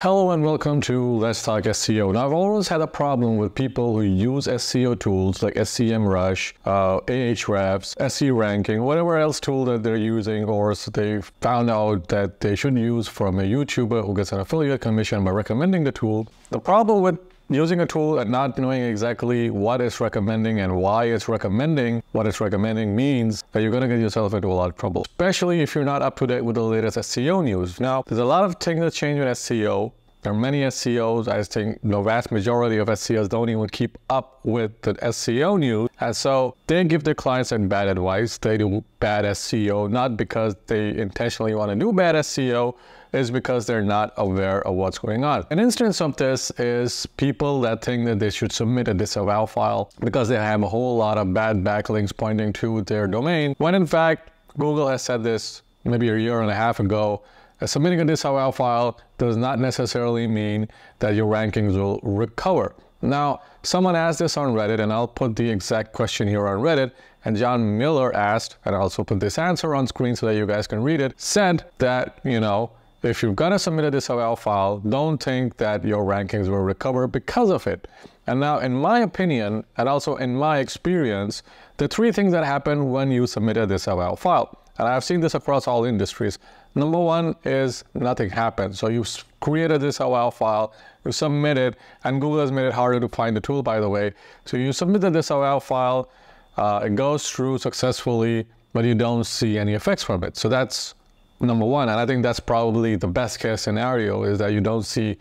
Hello and welcome to Let's Talk SEO. Now, I've always had a problem with people who use SEO tools like SEMrush, uh, Ahrefs, SE Ranking, whatever else tool that they're using, or they found out that they shouldn't use from a YouTuber who gets an affiliate commission by recommending the tool. The problem with using a tool and not knowing exactly what it's recommending and why it's recommending what it's recommending means that you're going to get yourself into a lot of trouble, especially if you're not up to date with the latest SEO news. Now, there's a lot of things that change with SEO. There are many SEOs. I think the vast majority of SEOs don't even keep up with the SEO news. And so they give their clients bad advice. They do bad SEO, not because they intentionally want to do bad SEO, is because they're not aware of what's going on. An instance of this is people that think that they should submit a disavow file because they have a whole lot of bad backlinks pointing to their domain, when in fact, Google has said this maybe a year and a half ago, Uh, submitting a disavow file does not necessarily mean that your rankings will recover. Now, someone asked this on Reddit, and I'll put the exact question here on Reddit. And John Mueller asked, and I'll also put this answer on screen so that you guys can read it, said that, you know, if you're gonna submit a disavow file, don't think that your rankings will recover because of it. And now, in my opinion, and also in my experience, the three things that happen when you submit a disavow file, and I've seen this across all industries. Number one is nothing happens. So you created this disavow file, you submit it, and Google has made it harder to find the tool, by the way. So you submit the disavow file, uh, it goes through successfully, but you don't see any effects from it. So that's number one. And I think that's probably the best case scenario is that you don't see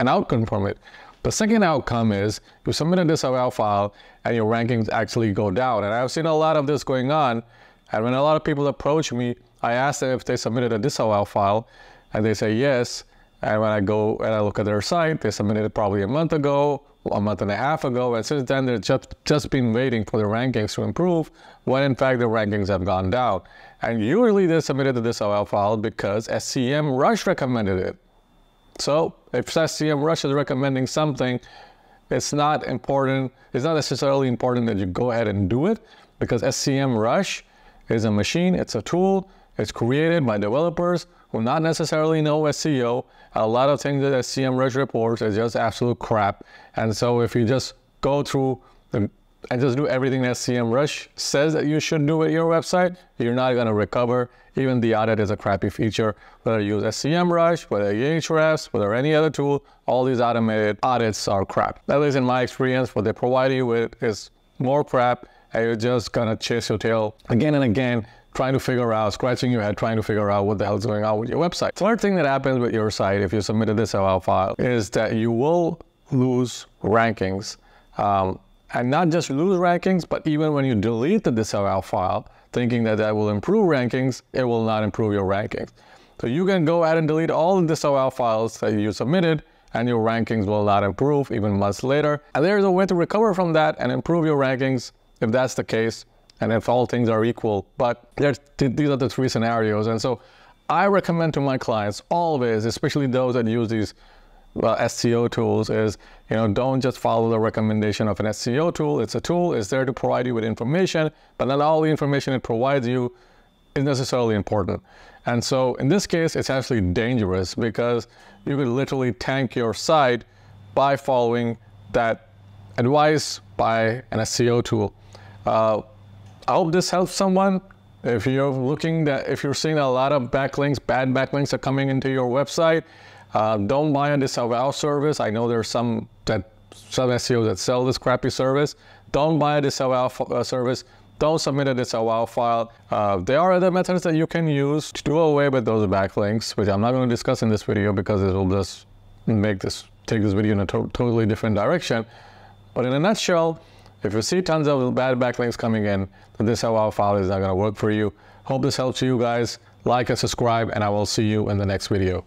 an outcome from it. The second outcome is you submit a disavow file and your rankings actually go down. And I've seen a lot of this going on. And when a lot of people approach me, I ask them if they submitted a disavow file and they say yes. And when I go and I look at their site, they submitted it probably a month ago, a month and a half ago, and since then they've just, just been waiting for the rankings to improve, when in fact the rankings have gone down. And usually they submitted the disavow file because SEMrush recommended it. So if SEMrush is recommending something, it's not important, it's not necessarily important that you go ahead and do it because SEMrush is a machine, it's a tool, it's created by developers who not necessarily know SEO. A lot of things that SEMrush reports is just absolute crap. And so if you just go through the, and just do everything that SEMrush says that you should do with your website, you're not going to recover. Even the audit is a crappy feature. Whether you use SEMrush, whether you use Ahrefs, whether any other tool, all these automated audits are crap. At least in my experience, what they provide you with is more crap and you're just gonna chase your tail again and again trying to figure out, scratching your head, trying to figure out what the hell's going on with your website. Third thing that happens with your site if you submitted disavow file is that you will lose rankings. Um, and not just lose rankings, but even when you delete the disavow file, thinking that that will improve rankings, it will not improve your rankings. So you can go ahead and delete all the disavow files that you submitted and your rankings will not improve even months later. And there's a way to recover from that and improve your rankings if that's the case and if all things are equal. But these are the three scenarios. And so I recommend to my clients always, especially those that use these uh, SEO tools, is you know don't just follow the recommendation of an SEO tool. It's a tool. It's there to provide you with information, but not all the information it provides you is necessarily important. And so in this case, it's actually dangerous because you could literally tank your site by following that advice by an SEO tool. Uh, I hope this helps someone. If you're looking that, if you're seeing a lot of backlinks, bad backlinks are coming into your website, uh, don't buy a disavow service. I know there's some that some SEOs that sell this crappy service. Don't buy a disavow uh, service. Don't submit a disavow file. Uh, there are other methods that you can use to do away with those backlinks, which I'm not going to discuss in this video because it will just make this take this video in a to totally different direction. But in a nutshell, if you see tons of bad backlinks coming in, then this disavow file is not going to work for you. Hope this helps you guys. Like and subscribe, and I will see you in the next video.